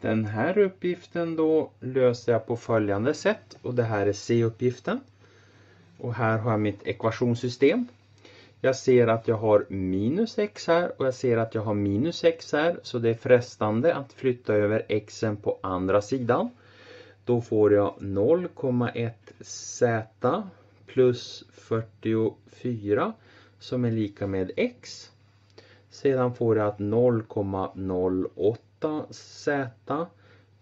Den här uppgiften då löser jag på följande sätt och det här är C-uppgiften. Och här har jag mitt ekvationssystem. Jag ser att jag har minus x här och jag ser att jag har minus x här så det är frestande att flytta över xen på andra sidan. Då får jag 0,1 z plus 44 som är lika med x. Sedan får jag att 0,08 z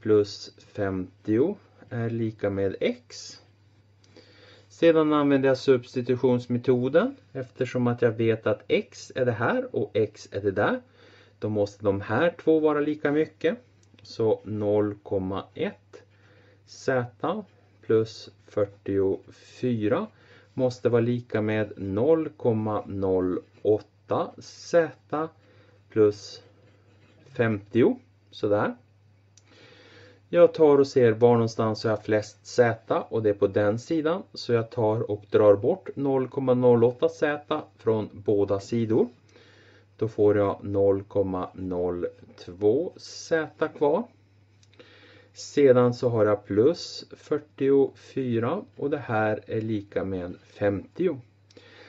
plus 50 är lika med x. Sedan använder jag substitutionsmetoden eftersom att jag vet att x är det här och x är det där. Då måste de här två vara lika mycket. Så 0,1 z plus 44 måste vara lika med 0,08 z plus 50. Sådär. Jag tar och ser var någonstans jag har flest z och det är på den sidan. Så jag tar och drar bort 0,08 z från båda sidor. Då får jag 0,02 z kvar. Sedan så har jag plus 44 och det här är lika med 50.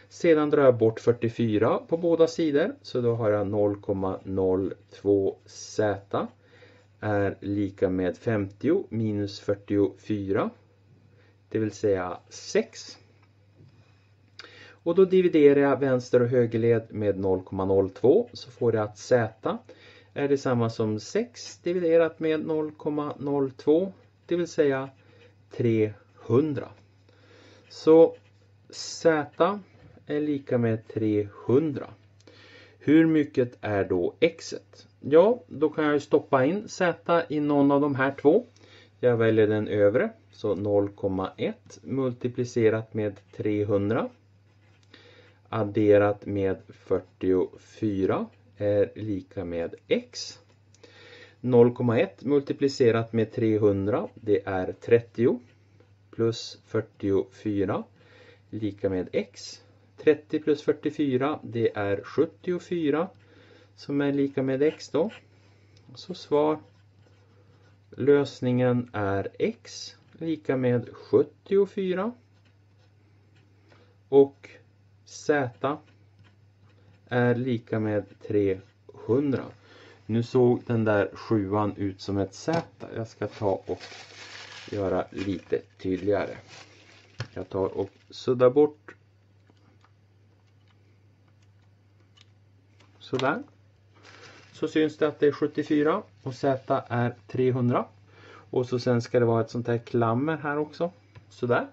Sedan drar jag bort 44 på båda sidor så då har jag 0,02 z är lika med 50 minus 44 det vill säga 6. Och då dividerar jag vänster och högerled med 0,02 så får jag att z är detsamma som 6 dividerat med 0,02 det vill säga 300. Så z är lika med 300. Hur mycket är då x? Ja, då kan jag stoppa in z i någon av de här två. Jag väljer den övre, så 0,1 multiplicerat med 300 adderat med 44 är lika med x. 0,1 multiplicerat med 300 det är 30 plus 44 lika med x. 30 plus 44 det är 74 som är lika med x då. Så svar lösningen är x lika med 74 och z är lika med 300. Nu såg den där sjuan ut som ett Z. Jag ska ta och göra lite tydligare. Jag tar och suddar bort sådär. Så syns det att det är 74 och Z är 300. Och så sen ska det vara ett sånt här klammer här också. Sådär.